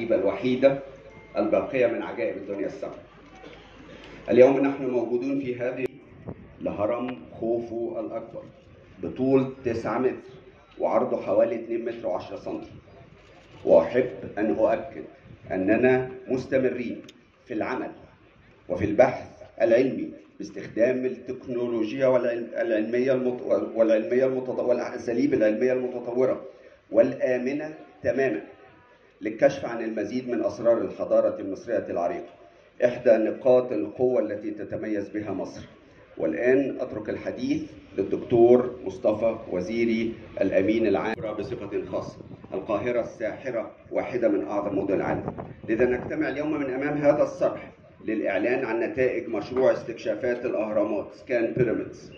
العجيبة الوحيدة الباقية من عجائب الدنيا السبع. اليوم نحن موجودون في هذه لهرم خوفو الأكبر. بطول 9 متر وعرضه حوالي 2 متر و10 سنتي. وأحب أن أؤكد أننا مستمرين في العمل وفي البحث العلمي باستخدام التكنولوجيا والعلمية والعلمية والأساليب العلمية المتطورة والآمنة تماما. للكشف عن المزيد من أسرار الحضارة المصرية العريقة. إحدى نقاط القوة التي تتميز بها مصر. والآن أترك الحديث للدكتور مصطفى وزيري الأمين العام. بصفة خاصة القاهرة الساحرة واحدة من أعظم مدن العالم. لذا نجتمع اليوم من أمام هذا الصرح للإعلان عن نتائج مشروع استكشافات الأهرامات سكان بيراميدز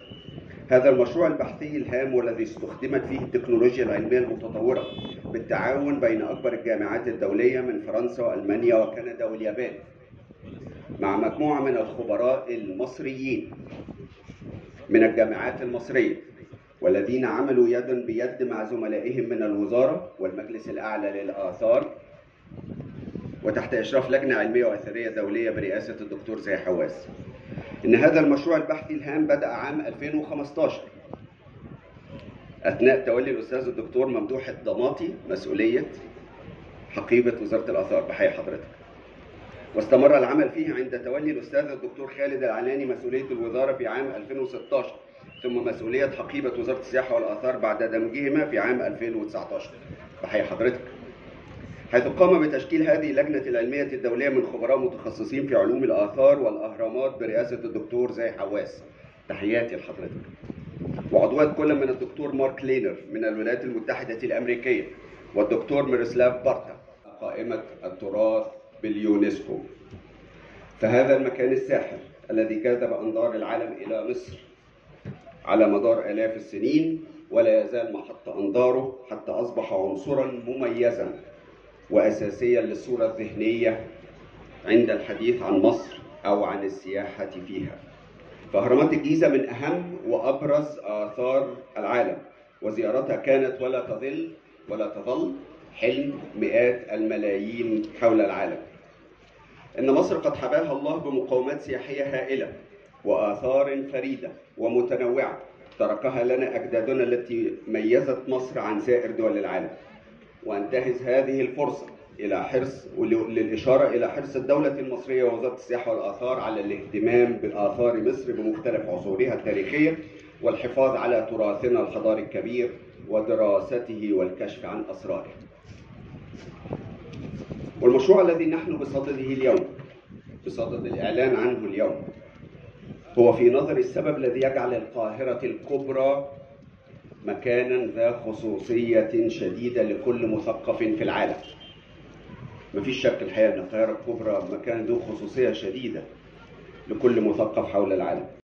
هذا المشروع البحثي الهام والذي استخدمت فيه التكنولوجيا العلمية المتطورة بالتعاون بين أكبر الجامعات الدولية من فرنسا وألمانيا وكندا واليابان مع مجموعة من الخبراء المصريين من الجامعات المصرية والذين عملوا يدا بيد مع زملائهم من الوزارة والمجلس الأعلى للآثار وتحت إشراف لجنة علمية وأثرية دولية برئاسة الدكتور زي حواس. إن هذا المشروع البحثي الهام بدأ عام 2015 أثناء تولي الأستاذ الدكتور ممدوح الضماطي مسؤولية حقيبة وزارة الآثار. بحي حضرتك. واستمر العمل فيه عند تولي الأستاذ الدكتور خالد العناني مسؤولية الوزارة في عام 2016 ثم مسؤولية حقيبة وزارة السياحة والآثار بعد دمجهما في عام 2019 بحي حضرتك. حيث قام بتشكيل هذه اللجنة العلمية الدولية من خبراء متخصصين في علوم الآثار والأهرامات برئاسة الدكتور زي حواس. تحياتي لحضرتك. وعضوية كل من الدكتور مارك لينر من الولايات المتحدة الأمريكية والدكتور ميروسلاف بارتا قائمة التراث باليونسكو. فهذا المكان الساحر الذي جذب أنظار العالم إلى مصر على مدار آلاف السنين ولا يزال محط أنظاره حتى أصبح عنصرا مميزا وأساسيا للصورة الذهنية عند الحديث عن مصر أو عن السياحة فيها. فأهرامات الجيزة من أهم وأبرز آثار العالم وزيارتها كانت ولا تظل ولا تظل حلم مئات الملايين حول العالم. إن مصر قد حباها الله بمقومات سياحية هائلة وآثار فريدة ومتنوعة تركها لنا أجدادنا التي ميزت مصر عن سائر دول العالم. وانتهز هذه الفرصة إلى حرص للإشارة إلى حرص الدولة المصرية ووزارة السياحة والآثار على الاهتمام بآثار مصر بمختلف عصورها التاريخية والحفاظ على تراثنا الحضاري الكبير ودراسته والكشف عن أسراره. والمشروع الذي نحن بصدده اليوم بصدد الإعلان عنه اليوم هو في نظري السبب الذي يجعل القاهرة الكبرى مكانا ذا خصوصية شديدة لكل مثقف في العالم. مفيش شك الحقيقة أن القاهرة الكبرى مكان ذو خصوصية شديدة لكل مثقف حول العالم.